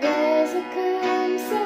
There's a calm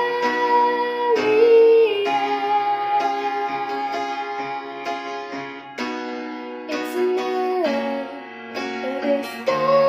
stars.